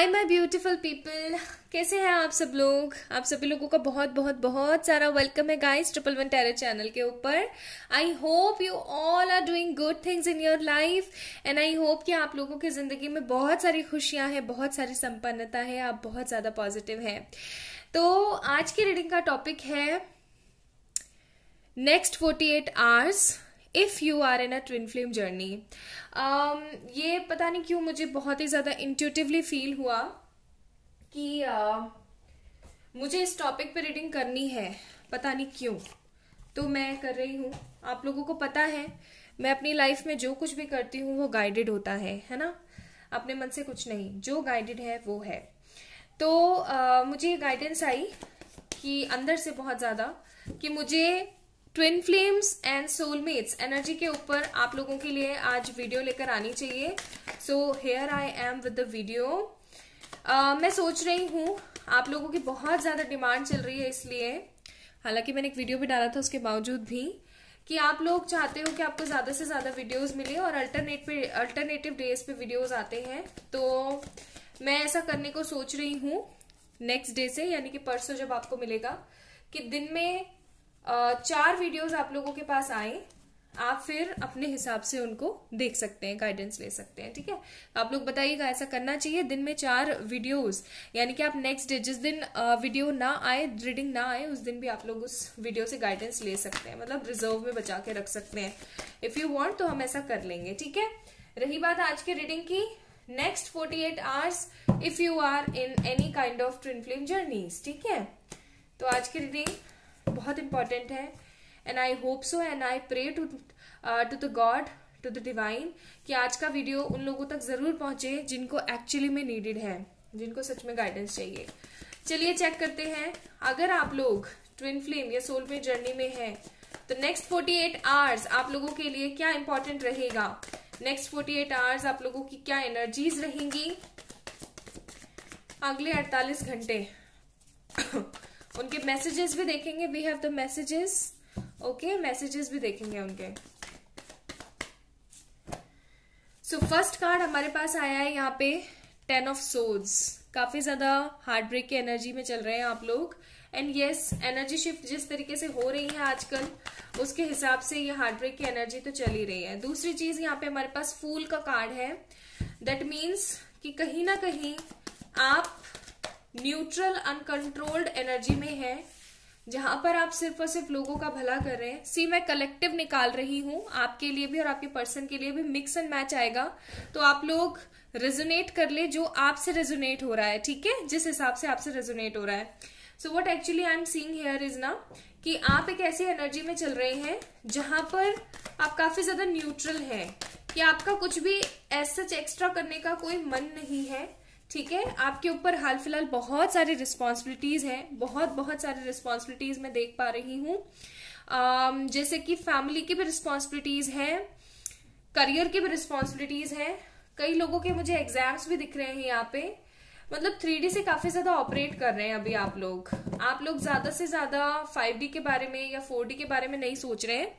Hi my beautiful people कैसे हैं आप सब लोग? आप सभी लोगों का बहुत बहुत बहुत सारा वेलकम है guys triple one terror channel के ऊपर. I hope you all are doing good things in your life and I hope कि आप लोगों की ज़िंदगी में बहुत सारी खुशियाँ हैं, बहुत सारी संपन्नता है, आप बहुत ज़्यादा पॉजिटिव हैं. तो आज की रीडिंग का टॉपिक है next forty eight hours if you are in a twin flame journey ये पता नहीं क्यों मुझे बहुत ही ज़्यादा इंट्यूटिवली फील हुआ कि uh, मुझे इस टॉपिक पे रीडिंग करनी है। पता नहीं क्यों। तो मैं कर रही हूँ। आप लोगों को पता है मैं अपनी लाइफ में जो कुछ भी करती हूँ वो गाइडेड होता है है ना? अपने मन से कुछ नहीं। जो गाइडेड है वो है। तो uh, मुझे गाइडेंस आई कि अंदर से बहुत ज़्यादा कि मुझे twin flames and soulmates energy के ऊपर आप लोगों के लिए आज वीडियो लेकर आनी चाहिए। So here I am with the video मैं सोच रही हूँ, आप लोगों की बहुत ज़्यादा डिमांड चल रही है इसलिए। हालाँकि मैंने एक वीडियो भी डाला था, उसके बावजूद भी, कि आप लोग चाहते हो कि आपको ज़्यादा से ज़्यादा वीडियोस मिले और अल्टरनेट पे अल्टरनेटिव डेज़ पे वीडियोस आते हैं। तो मैं ऐसा करने को सोच रही हूँ नेक्स्ट डे से, यानी कि परसों जब आपको मिलेगा, कि दिन में चार वीडियोस आप लोगों के पास आए। आप फिर अपने हिसाब से उनको देख सकते हैं गाइडेंस ले सकते हैं, ठीक है? आप लोग बताइएगा, ऐसा करना चाहिए, दिन में चार वीडियोस यानी कि आप नेक्स्ट डे जिस दिन वीडियो ना आए रीडिंग ना आए, उस दिन भी आप लोग उस वीडियो से गाइडेंस ले सकते हैं। मतलब रिज़र्व में बचा के रख सकते हैं। इफ़ यू वॉन्ट तो हम ऐसा कर लेंगे, ठीक है? रही बात आज की रीडिंग की। Next forty eight hours if you are in any kind of twin flame journeys ठीक है? तो आज की रीडिंग बहुत इंपॉर्टेंट है। And I hope so and I pray to to the God to the divine कि आज का वीडियो उन लोगों तक ज़रूर पहुँचे जिनको एक्चुअली में नीडेड है, जिनको सच में गाइडेंस चाहिए। चलिए चेक करते हैं। अगर आप लोग ट्विन फ्लेम या सोल में जर्नी में है तो नेक्स्ट 48 आवर्स आप लोगों के लिए क्या इंपॉर्टेंट रहेगा? नेक्स्ट 48 आवर्स आप लोगों की क्या एनर्जीज रहेंगी? अगले 48 घंटे। उनके मैसेजेस भी देखेंगे we have the messages okay messages भी देखेंगे उनके। सो फ़र्स्ट कार्ड हमारे पास आया है यहाँ पे टेन ऑफ़ सोड्स काफ़ी ज़्यादा हार्ट ब्रेक की एनर्जी में चल रहे हैं आप लोग। एंड यस एनर्जी शिफ्ट जिस तरीके से हो रही है आजकल, उसके हिसाब से ये हार्ट ब्रेक की एनर्जी तो चल ही रही है। दूसरी चीज़ यहाँ पे हमारे पास फूल का कार्ड है। दैट मीन्स कि कहीं ना कहीं आप न्यूट्रल अनकंट्रोल्ड एनर्जी में है, जहाँ पर आप सिर्फ़ और सिर्फ़ लोगों का भला कर रहे हैं। सी मैं कलेक्टिव निकाल रही हूँ, आपके लिए भी और आपके पर्सन के लिए भी मिक्स एंड मैच आएगा। तो आप लोग रेजोनेट कर ले जो आपसे रेजोनेट हो रहा है, ठीक है? जिस हिसाब से आपसे रेजोनेट हो रहा है। So what actually I am seeing here is ना, कि आप एक ऐसी एनर्जी में चल रहे हैं, जहाँ पर आप काफ़ी ज़्यादा न्यूट्रल हैं, कि आपका कुछ भी ऐसा एक्स्ट्रा करने का कोई मन नहीं है। ठीक है? आपके ऊपर हाल फ़िलहाल बहुत सारी रिस्पॉन्सिबिलिटीज हैं। बहुत बहुत सारी रिस्पॉन्सिबिलिटीज मैं देख पा रही हूँ। जैसे कि फैमिली की भी रिस्पॉन्सिबिलिटीज हैं करियर की भी रिस्पॉन्सिबिलिटीज हैं। कई लोगों के मुझे एग्ज़ाम्स भी दिख रहे हैं यहाँ पे। मतलब थ्री से काफ़ी ज़्यादा ऑपरेट कर रहे हैं अभी आप लोग। आप लोग ज़्यादा से ज़्यादा फाइव के बारे में या फोर के बारे में नहीं सोच रहे हैं।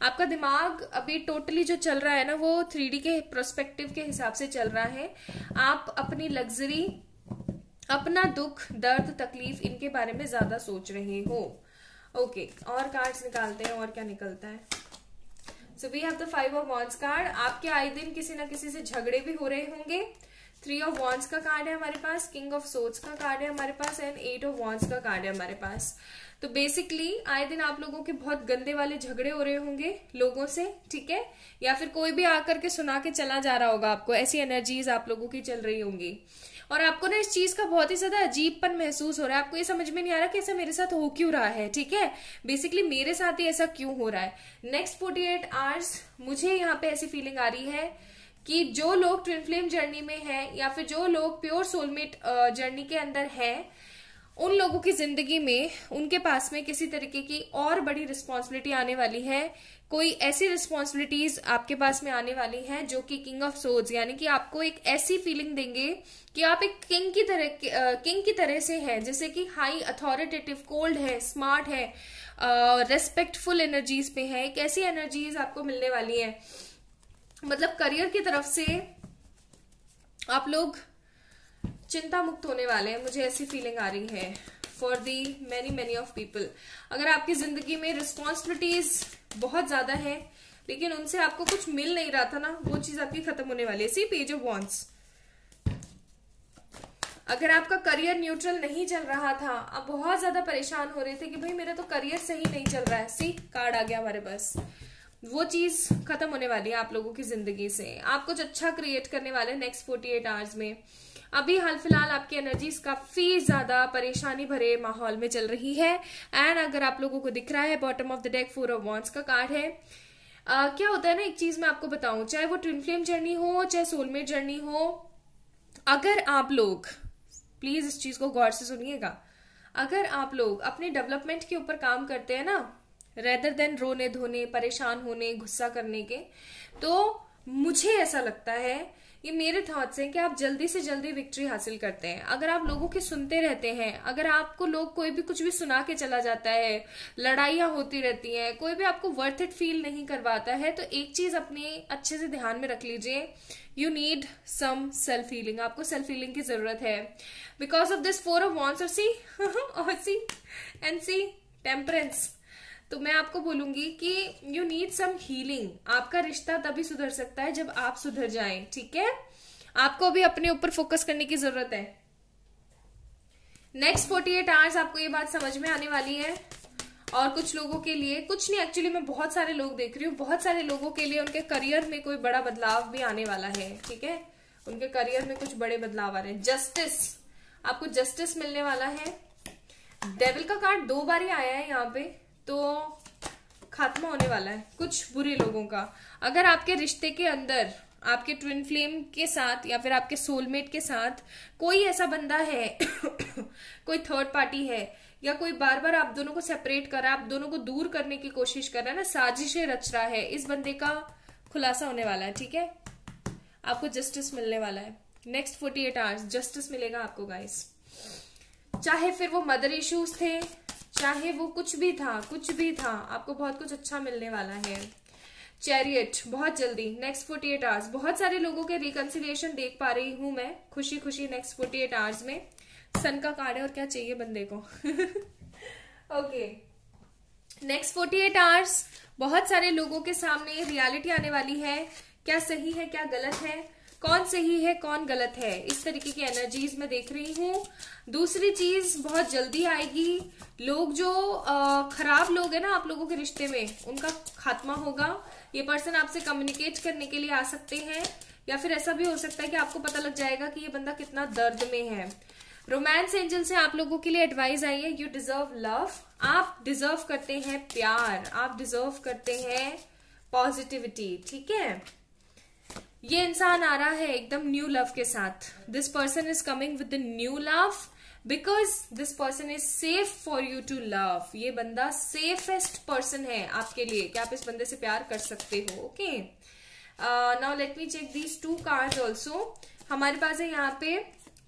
आपका दिमाग अभी टोटली जो चल रहा है ना वो थ्री के प्रोस्पेक्टिव के हिसाब से चल रहा है। आप अपनी लग्जरी अपना दुख दर्द तकलीफ़ इनके बारे में ज़्यादा सोच रहे हो। ओके okay, और कार्ड्स निकालते हैं और क्या निकलता है? So we have the five of wands card आपके आए दिन किसी ना किसी से झगड़े भी हो रहे होंगे। थ्री ऑफ़ वॉन्स का कार्ड है हमारे पास किंग ऑफ़ सोट्स का कार्ड है हमारे पास एंड एट ऑफ़ वॉन्स का कार्ड है हमारे पास। तो बेसिकली आए दिन आप लोगों के बहुत गंदे वाले झगड़े हो रहे होंगे लोगों से, ठीक है? या फिर कोई भी आकर के सुना के चला जा रहा होगा आपको, ऐसी एनर्जीज आप लोगों की चल रही होंगी। और आपको ना इस चीज़ का बहुत ही ज़्यादा अजीबपन महसूस हो रहा है। आपको ये समझ में नहीं आ रहा कि ऐसा मेरे साथ हो क्यों रहा है, ठीक है? बेसिकली मेरे साथ ही ऐसा क्यों हो रहा है। नेक्स्ट फोर्टी एट आवर्स मुझे यहाँ पे ऐसी फीलिंग आ रही है कि जो लोग ट्विन फ्लेम जर्नी में है या फिर जो लोग प्योर सोलमेट जर्नी के अंदर है उन लोगों की ज़िंदगी में, उनके पास में किसी तरीके की और बड़ी रिस्पॉन्सिबिलिटी आने वाली है। कोई ऐसी रिस्पॉन्सिबिलिटीज आपके पास में आने वाली है जो कि किंग ऑफ़ सोज यानी कि आपको एक ऐसी फीलिंग देंगे कि आप एक किंग की तरह किंग की तरह से है, जैसे कि हाई अथॉरिटेटिव कोल्ड है स्मार्ट है रेस्पेक्टफुल एनर्जीज पे है। एक ऐसी एनर्जीज आपको मिलने वाली है। मतलब करियर की तरफ़ से आप लोग चिंता मुक्त होने वाले हैं। मुझे ऐसी फीलिंग आ रही है for the many many of people अगर आपकी ज़िंदगी में रिस्पॉन्सिबिलिटीज बहुत ज़्यादा है, लेकिन उनसे आपको कुछ मिल नहीं रहा था ना, वो चीज़ आपकी खत्म होने वाली है। सी पेज ऑफ़ वॉन्ट्स अगर आपका करियर न्यूट्रल नहीं चल रहा था, आप बहुत ज़्यादा परेशान हो रहे थे कि भाई मेरा तो करियर सही नहीं चल रहा है। सी कार्ड आ गया हमारे पास। वो चीज़ खत्म होने वाली है आप लोगों की ज़िंदगी से। आप कुछ अच्छा क्रिएट करने वाले हैं नेक्स्ट फोर्टी एट आवर्स में। अभी हाल फ़िलहाल आपकी एनर्जीज काफ़ी ज़्यादा परेशानी भरे माहौल में चल रही है। एंड अगर आप लोगों को दिख रहा है bottom of the deck four of wands का कार्ड है। uh, क्या होता है ना एक चीज़ मैं आपको बताऊँ चाहे वो ट्विन फ्लेम जर्नी हो चाहे सोलमेट जर्नी हो अगर आप लोग प्लीज़ इस चीज़ को गौर से सुनिएगा अगर आप लोग अपने डेवलपमेंट के ऊपर काम करते हैं ना रेदर देन रोने धोने परेशान होने गुस्सा करने के तो मुझे ऐसा लगता है ये मेरे थॉट्स हैं कि आप जल्दी से जल्दी विक्ट्री हासिल करते हैं। अगर आप लोगों के सुनते रहते हैं, अगर आपको लोग कोई भी कुछ भी सुना के चला जाता है, लड़ाइयाँ होती रहती हैं, कोई भी आपको वर्थ इट फील नहीं करवाता है तो एक चीज़ अपने अच्छे से ध्यान में रख लीजिए। You need some self healing आपको सेल्फ हीलिंग की ज़रूरत है। Because of this four of wands और सी और सी एंड सी टेम्परेंस तो मैं आपको बोलूँगी कि यू नीड सम हीलिंग आपका रिश्ता तभी सुधर सकता है जब आप सुधर जाएँ, ठीक है? आपको भी अपने ऊपर फोकस करने की ज़रूरत है। नेक्स्ट फोर्टी एट आवर्स आपको ये बात समझ में आने वाली है। और कुछ लोगों के लिए, कुछ नहीं एक्चुअली मैं बहुत सारे लोग देख रही हूँ, बहुत सारे लोगों के लिए उनके करियर में कोई बड़ा बदलाव भी आने वाला है, ठीक है? उनके करियर में कुछ बड़े बदलाव आ रहे हैं। जस्टिस आपको जस्टिस मिलने वाला है। डेविल का कार्ड दो बार ही आया है यहाँ पे। तो खात्मा होने वाला है, कुछ बुरे लोगों का। अगर आपके रिश्ते के अंदर, आपके ट्विन फ्लेम के साथ या फिर आपके सोलमेट के साथ कोई ऐसा बंदा है, कोई थर्ड पार्टी है, या कोई बार बार आप दोनों को सेपरेट कर रहा है, आप दोनों को दूर करने की कोशिश कर रहा है ना, साजिशें रच रहा है, इस बंदे का खुलासा होने वाला है, ठीक है? आपको जस्टिस मिलने वाला है। Next forty eight hours justice मिलेगा आपको गाइस चाहे फिर वो मदर इश्यूज़ थे चाहे वो कुछ भी था, कुछ भी था, आपको बहुत कुछ अच्छा मिलने वाला है। चैरियट बहुत जल्दी नेक्स्ट फोर्टी एट आवर्स बहुत सारे लोगों के रिकन्सिलियेशन देख पा रही हूँ मैं खुशी खुशी नेक्स्ट फोर्टी एट आवर्स में। सन का कार्ड है और क्या चाहिए बंदे को? Okay next forty eight hours बहुत सारे लोगों के सामने रियलिटी आने वाली है। क्या सही है, क्या गलत है? कौन सही है, कौन गलत है। इस तरीके की एनर्जीज मैं देख रही हूँ। दूसरी चीज़ बहुत जल्दी आएगी। लोग जो खराब लोग है ना आप लोगों के रिश्ते में, उनका खात्मा होगा। ये पर्सन आपसे कम्युनिकेट करने के लिए आ सकते हैं। या फिर ऐसा भी हो सकता है कि आपको पता लग जाएगा कि ये बंदा कितना दर्द में है। रोमांस एंजल से आप लोगों के लिए एडवाइस आई है यू डिजर्व लव आप डिजर्व करते हैं प्यार। आप डिजर्व करते हैं पॉजिटिविटी ठीक है? ये इंसान आ रहा है एकदम न्यू लव के साथ. This person is coming with new love because this person is safe for you to love ये बंदा सेफेस्ट पर्सन है आपके लिए क्या आप इस बंदे से प्यार कर सकते हो okay now let me check these two card also हमारे पास है यहाँ पे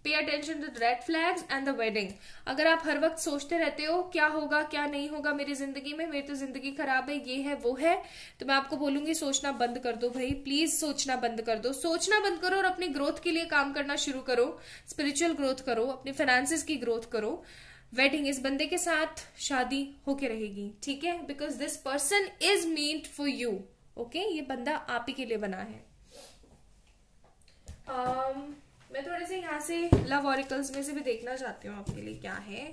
pay attention to red flags and the wedding अगर आप हर वक्त सोचते रहते हो क्या होगा क्या नहीं होगा मेरी ज़िंदगी में मेरी तो ज़िंदगी खराब है ये है वो है तो मैं आपको बोलूँगी सोचना बंद कर दो भाई प्लीज़ सोचना बंद कर दो। सोचना बंद करो और अपनी ग्रोथ के लिए काम करना शुरू करो स्पिरिचुअल ग्रोथ करो अपने फाइनेंसिस की ग्रोथ करो। वेडिंग इस बंदे के साथ शादी होके रहेगी ठीक है? Because this person is meant for you okay ये बंदा आप ही के लिए बना है। Um, मैं थोड़े से यहाँ से लव ऑरिकल्स में से भी देखना चाहती हूँ आपके लिए क्या है।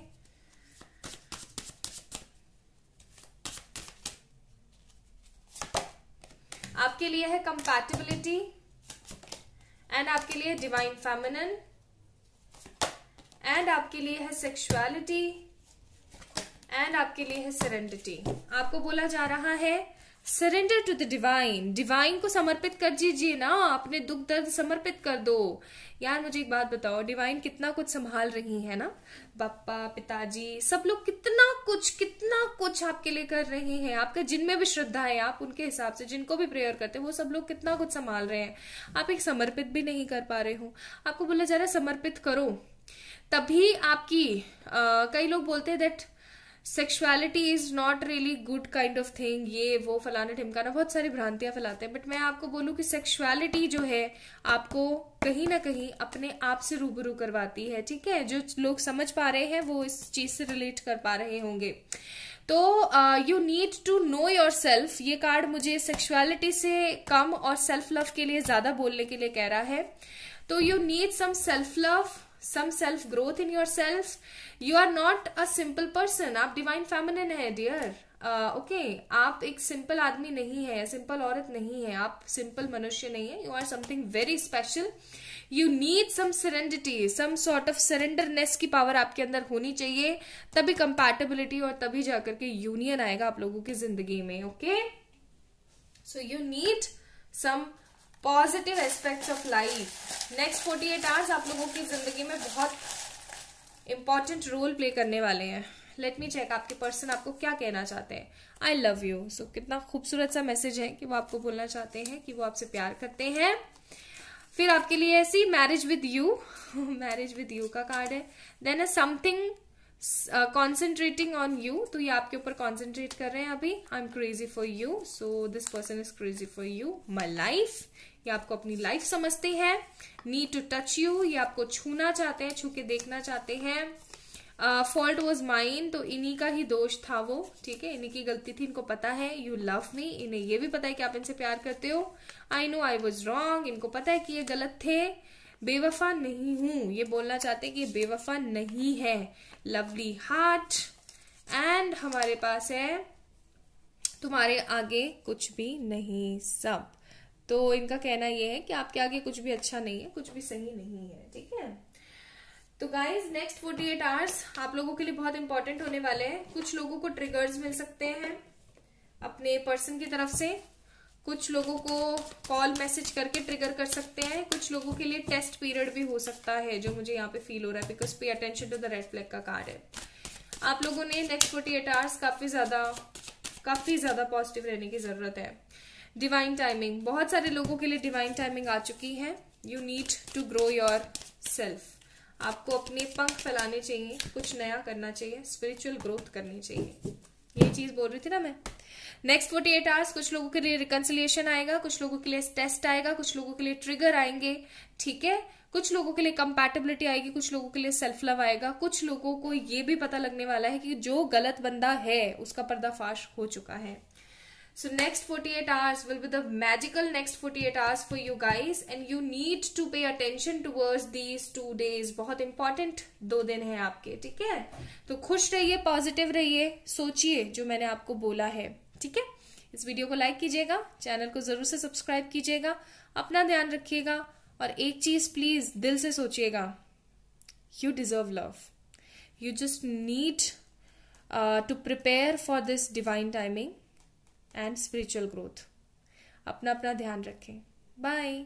आपके लिए है कंपैटिबिलिटी एंड आपके लिए डिवाइन फेमिनन एंड आपके लिए है सेक्सुअलिटी एंड आपके लिए है सरेंडिटी आपको बोला जा रहा है surrender to the divine divine को समर्पित कर दीजिए ना। अपने दुख दर्द समर्पित कर दो। यार मुझे एक बात बताओ। डिवाइन कितना कुछ संभाल रही है ना? पापा पिताजी सब लोग कितना कुछ कितना कुछ आपके लिए कर रहे हैं। आपका जिनमें भी श्रद्धा है आप उनके हिसाब से जिनको भी प्रेयर करते हैं वो सब लोग कितना कुछ संभाल रहे हैं। आप एक समर्पित भी नहीं कर पा रहे हो। आपको बोला जा रहा है समर्पित करो। तभी आपकी आ, कई लोग बोलते हैं that sexuality is not really good kind of thing ये, वो फलाना ठिमकाना बहुत सारी भ्रांतियाँ फैलाते हैं बट मैं आपको बोलूँ कि सेक्सुअलिटी जो है, आपको कहीं ना कहीं अपने आप से रूबरू करवाती है, ठीक है? जो लोग समझ पा रहे हैं, वो इस चीज़ से रिलेट कर पा रहे होंगे। तो you need to know yourself ये कार्ड मुझे सेक्सुअलिटी से कम और सेल्फ लव के लिए ज़्यादा बोलने के लिए कह रहा है। तो you need some self love some self growth in yourself. You are not a simple person. आप डिवाइन फेमिनिन है डियर ओके okay, आप एक सिंपल आदमी नहीं है सिंपल औरत नहीं है. आप सिंपल मनुष्य नहीं है. You are something very special you need some serenity some sort of surrenderness की पावर आपके अंदर होनी चाहिए. तभी कंपैटिबिलिटी और तभी जाकर के यूनियन आएगा आप लोगों की ज़िंदगी में okay so you need some positive aspects of life next forty eight hours आप लोगों की ज़िंदगी में बहुत इंपॉर्टेंट रोल प्ले करने वाले हैं। लेट मी चेक आपके पर्सन आपको क्या कहना चाहते हैं। आई लव यू सो कितना खूबसूरत सा मैसेज है कि वो आपको बोलना चाहते हैं कि वो आपसे प्यार करते हैं। फिर आपके लिए ऐसी marriage with you marriage with you का कार्ड है। Then a something concentrating on you तो ये आपके ऊपर कॉन्सेंट्रेट कर रहे हैं अभी. I am crazy for you so this person is crazy for you my life ये आपको अपनी लाइफ समझते हैं. नीड टू टच यू ये आपको छूना चाहते हैं, छू के देखना चाहते हैं. फॉल्ट वॉज़ माइन तो इन्हीं का ही दोष था वो. ठीक है? इन्हीं की गलती थी, इनको पता है. यू लव मी इन्हें ये भी पता है कि आप इनसे प्यार करते हो. I know I was wrong इनको पता है कि ये गलत थे. बेवफा नहीं हूँ. ये बोलना चाहते हैं कि बेवफा नहीं है. लवली हार्ट एंड हमारे पास है तुम्हारे आगे कुछ भी नहीं सब। तो इनका कहना यह है कि आपके आगे कुछ भी अच्छा नहीं है, कुछ भी सही नहीं है, ठीक है? तो guys next forty eight hours आप लोगों के लिए बहुत इंपॉर्टेंट होने वाले हैं। कुछ लोगों को ट्रिगर्स मिल सकते हैं अपने पर्सन की तरफ़ से। कुछ लोगों को कॉल मैसेज करके ट्रिगर कर सकते हैं। कुछ लोगों के लिए टेस्ट पीरियड भी हो सकता है, जो मुझे यहाँ पे फील हो रहा है because pay attention to the red flag का कार्ड है। आप लोगों ने नेक्स्ट फोर्टी एट आवर्स काफ़ी ज़्यादा काफ़ी ज़्यादा पॉजिटिव रहने की ज़रूरत है। डिवाइन टाइमिंग बहुत सारे लोगों के लिए डिवाइन टाइमिंग आ चुकी है। You need to grow yourself आपको अपने पंख फैलाने चाहिए, कुछ नया करना चाहिए स्पिरिचुअल ग्रोथ करनी चाहिए। ये चीज़ बोल रही थी ना मैं। नेक्स्ट फोर्टी एट आवर्स कुछ लोगों के लिए रिकनसिलेशन आएगा, कुछ लोगों के लिए टेस्ट आएगा, कुछ लोगों के लिए ट्रिगर आएँगे, ठीक है? कुछ लोगों के लिए कंपैटिबिलिटी आएगी, कुछ लोगों के लिए सेल्फ लव आएगा। कुछ लोगों को ये भी पता लगने वाला है कि जो गलत बंदा है, उसका पर्दाफाश हो चुका है। So next 48 hours will be the magical next 48 hours for you guys and you need to pay attention towards these two days. बहुत important दो दिन है आपके, ठीक है? तो खुश रहिए पॉजिटिव रहिए, सोचिए जो मैंने आपको बोला है, ठीक है? इस वीडियो को लाइक कीजिएगा चैनल को ज़रूर से सब्सक्राइब कीजिएगा, अपना ध्यान रखिएगा और एक चीज़ प्लीज़ दिल से सोचिएगा you deserve love you just need to prepare for this divine timing and spiritual growth अपना अपना ध्यान रखें बाय